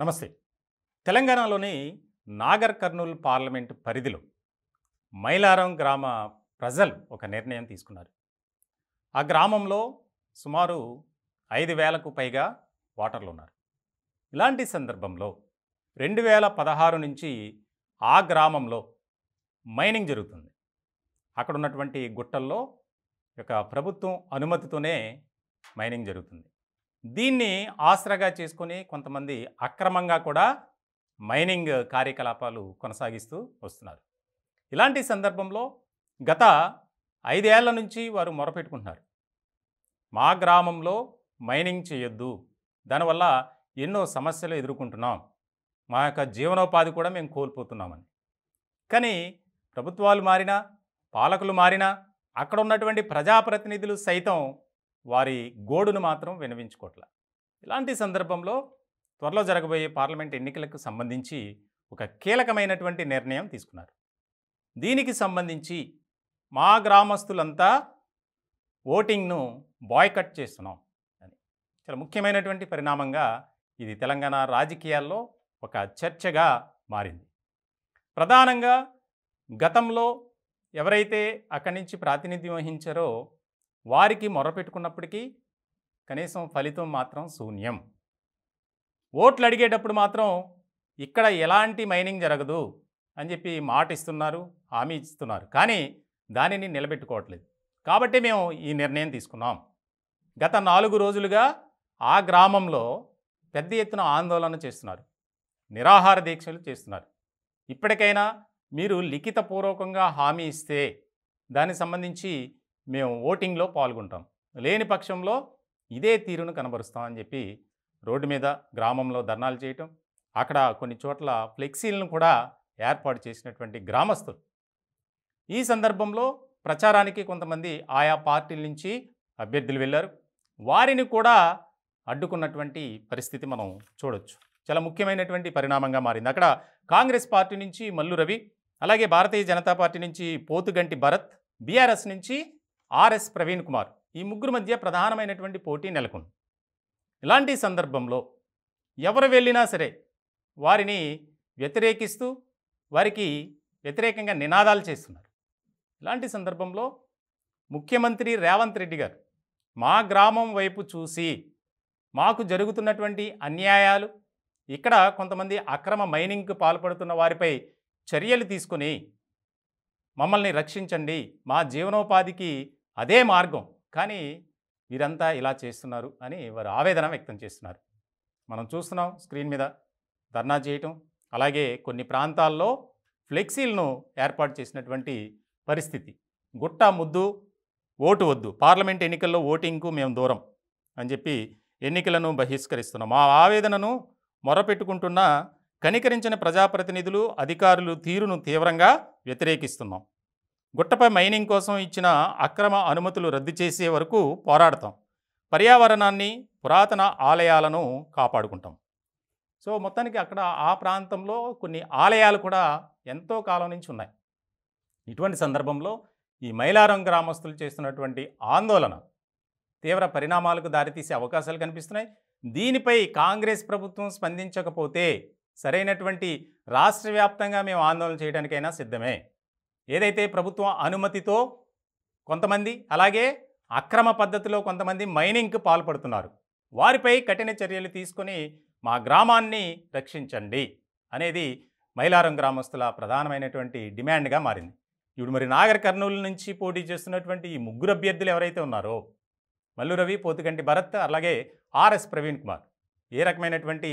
నమస్తే. తెలంగాణలోని నాగర్ కర్నూలు పార్లమెంటు పరిధిలో మైలారం గ్రామ ప్రజలు ఒక నిర్ణయం తీసుకున్నారు. ఆ గ్రామంలో సుమారు ఐదు వేలకు పైగా ఓటర్లు ఉన్నారు. ఇలాంటి సందర్భంలో రెండు వేల పదహారు నుంచి ఆ గ్రామంలో మైనింగ్ జరుగుతుంది. అక్కడ ఉన్నటువంటి గుట్టల్లో ఒక ప్రభుత్వం అనుమతితోనే మైనింగ్ జరుగుతుంది. దీన్ని ఆసరాగా చేసుకొని కొంతమంది అక్రమంగా కూడా మైనింగ్ కార్యకలాపాలు కొనసాగిస్తూ వస్తున్నారు. ఇలాంటి సందర్భంలో గత ఐదేళ్ళ నుంచి వారు మొరపెట్టుకుంటున్నారు. మా గ్రామంలో మైనింగ్ చేయొద్దు దానివల్ల ఎన్నో సమస్యలు ఎదుర్కొంటున్నాం. మా యొక్క జీవనోపాధి కూడా మేము కోల్పోతున్నామని. కానీ ప్రభుత్వాలు మారినా పాలకులు మారినా అక్కడ ఉన్నటువంటి ప్రజాప్రతినిధులు సైతం వారి గోడును మాత్రం వినవించుకోవట్ల ఇలాంటి సందర్భంలో త్వరలో జరగబోయే పార్లమెంట్ ఎన్నికలకు సంబంధించి ఒక కీలకమైనటువంటి నిర్ణయం తీసుకున్నారు. దీనికి సంబంధించి మా గ్రామస్తులంతా ఓటింగ్ను బాయ్కట్ చేస్తున్నాం అని. చాలా ముఖ్యమైనటువంటి పరిణామంగా ఇది తెలంగాణ రాజకీయాల్లో ఒక చర్చగా మారింది. ప్రధానంగా గతంలో ఎవరైతే అక్కడి నుంచి ప్రాతినిధ్యం వహించారో వారికి మొరపెట్టుకున్నప్పటికీ కనీసం ఫలితం మాత్రం శూన్యం. ఓట్లు అడిగేటప్పుడు మాత్రం ఇక్కడ ఎలాంటి మైనింగ్ జరగదు అని చెప్పి మాట ఇస్తున్నారు హామీ ఇస్తున్నారు. కానీ దానిని నిలబెట్టుకోవట్లేదు. కాబట్టి మేము ఈ నిర్ణయం తీసుకున్నాం. గత నాలుగు రోజులుగా ఆ గ్రామంలో పెద్ద ఎత్తున ఆందోళన చేస్తున్నారు. నిరాహార దీక్షలు చేస్తున్నారు. ఇప్పటికైనా మీరు లిఖితపూర్వకంగా హామీ ఇస్తే దానికి సంబంధించి మేము ఓటింగ్లో పాల్గొంటాం. లేని పక్షంలో ఇదే తీరును కనబరుస్తామని చెప్పి రోడ్డు మీద గ్రామంలో ధర్నాలు చేయటం అక్కడ కొన్ని చోట్ల ఫ్లెక్సీలను కూడా ఏర్పాటు చేసినటువంటి గ్రామస్తులు. ఈ సందర్భంలో ప్రచారానికి కొంతమంది ఆయా పార్టీల నుంచి అభ్యర్థులు వెళ్ళారు. వారిని కూడా అడ్డుకున్నటువంటి పరిస్థితి మనం చూడొచ్చు. చాలా ముఖ్యమైనటువంటి పరిణామంగా మారింది. అక్కడ కాంగ్రెస్ పార్టీ నుంచి మల్లు రవి అలాగే భారతీయ జనతా పార్టీ నుంచి పోతుగంటి భరత్ బీఆర్ఎస్ నుంచి ఆర్ఎస్ ప్రవీణ్ కుమార్ ఈ ముగ్గురు మధ్య ప్రధానమైనటువంటి పోటీ నెలకొంది. ఇలాంటి సందర్భంలో ఎవరు వెళ్ళినా సరే వారిని వ్యతిరేకిస్తూ వారికి వ్యతిరేకంగా నినాదాలు చేస్తున్నారు. ఇలాంటి సందర్భంలో ముఖ్యమంత్రి రేవంత్ రెడ్డి గారు మా గ్రామం వైపు చూసి మాకు జరుగుతున్నటువంటి అన్యాయాలు ఇక్కడ కొంతమంది అక్రమ మైనింగ్కు పాల్పడుతున్న వారిపై చర్యలు తీసుకొని మమ్మల్ని రక్షించండి మా జీవనోపాధికి అదే మార్గం. కానీ వీరంతా ఇలా చేస్తున్నారు అని వారు ఆవేదన వ్యక్తం చేస్తున్నారు. మనం చూస్తున్నాం స్క్రీన్ మీద ధర్నా చేయటం అలాగే కొన్ని ప్రాంతాల్లో ఫ్లెక్సీలను ఏర్పాటు చేసినటువంటి పరిస్థితి. గుట్ట ముద్దు ఓటు వద్దు పార్లమెంట్ ఎన్నికల్లో ఓటింగ్కు మేము దూరం అని చెప్పి ఎన్నికలను బహిష్కరిస్తున్నాం. మా ఆవేదనను మొరపెట్టుకుంటున్న కనికరించిన ప్రజాప్రతినిధులు అధికారులు తీరును తీవ్రంగా వ్యతిరేకిస్తున్నాం. గుట్టపై మైనింగ్ కోసం ఇచ్చిన అక్రమ అనుమతులు రద్దు చేసే వరకు పోరాడతాం. పర్యావరణాన్ని పురాతన ఆలయాలను కాపాడుకుంటాం. సో మొత్తానికి అక్కడ ఆ ప్రాంతంలో కొన్ని ఆలయాలు కూడా ఎంతో కాలం నుంచి ఉన్నాయి. ఇటువంటి సందర్భంలో ఈ మైలారం గ్రామస్తులు చేస్తున్నటువంటి ఆందోళన తీవ్ర పరిణామాలకు దారితీసే అవకాశాలు కనిపిస్తున్నాయి. దీనిపై కాంగ్రెస్ ప్రభుత్వం స్పందించకపోతే సరైనటువంటి రాష్ట్ర వ్యాప్తంగా మేము ఆందోళన చేయడానికైనా సిద్ధమే. ఏదైతే ప్రభుత్వం అనుమతితో కొంతమంది అలాగే అక్రమ పద్ధతిలో కొంతమంది మైనింగ్కి పాల్పడుతున్నారు. వారిపై కఠిన చర్యలు తీసుకొని మా గ్రామాన్ని రక్షించండి అనేది మైలారం గ్రామస్తుల ప్రధానమైనటువంటి డిమాండ్గా మారింది. ఇప్పుడు మరి నాగర్ కర్నూలు నుంచి పోటీ చేస్తున్నటువంటి ఈ ముగ్గురు అభ్యర్థులు ఎవరైతే ఉన్నారో మల్లురవి పోతుగంటి భరత్ అలాగే ఆర్ఎస్ ప్రవీణ్ కుమార్. ఏ రకమైనటువంటి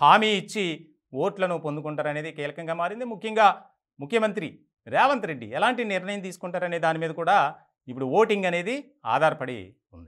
హామీ ఇచ్చి ఓట్లను పొందుకుంటారనేది కీలకంగా మారింది. ముఖ్యంగా ముఖ్యమంత్రి రేవంత్ రెడ్డి ఎలాంటి నిర్ణయం తీసుకుంటారనే దాని మీద కూడా ఇప్పుడు ఓటింగ్ అనేది ఆధారపడి ఉంది.